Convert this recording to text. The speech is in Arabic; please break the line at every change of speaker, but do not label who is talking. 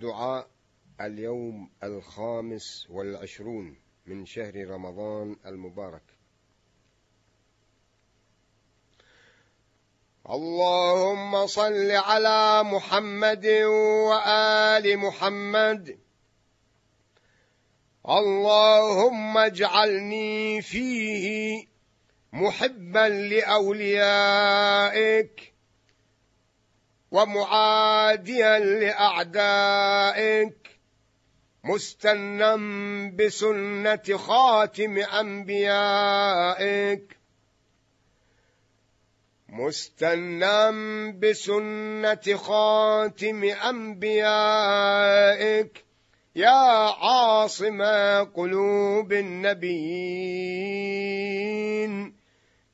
دعاء اليوم الخامس والعشرون من شهر رمضان المبارك. اللهم صل على محمد وآل محمد. اللهم اجعلني فيه محبا لأوليائك. ومعاديا لأعدائك مستنا بسنة خاتم أنبيائك. مستنا بسنة خاتم أنبيائك. يا عاصم قلوب النبيين.